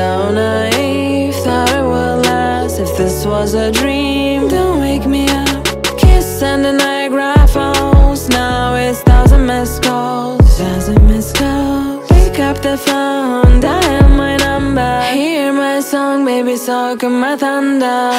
So naive, thought it would last. If this was a dream, don't wake me up. Kiss and the Niagara Falls Now it's thousand missed calls. Thousand missed calls. Pick up the phone, dial my number. Hear my song, baby, so come my thunder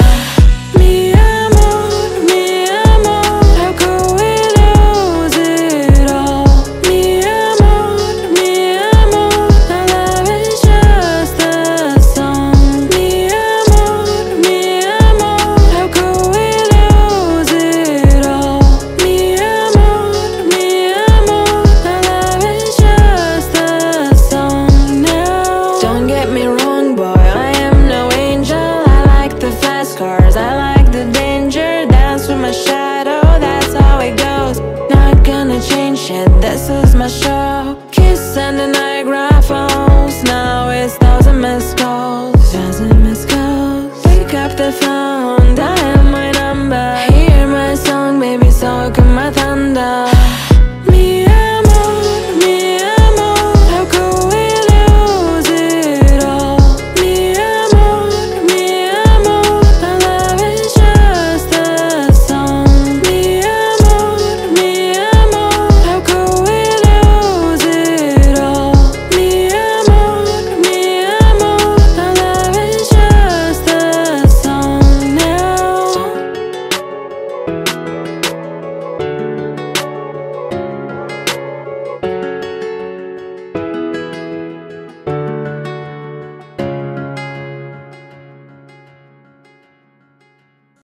stars. I like the danger, dance with my shadow That's how it goes. Not gonna change shit, this is my show. Kiss and the Niagara Falls Now it's thousand missed calls. Thousand missed calls. Pick up the phone, dial my number.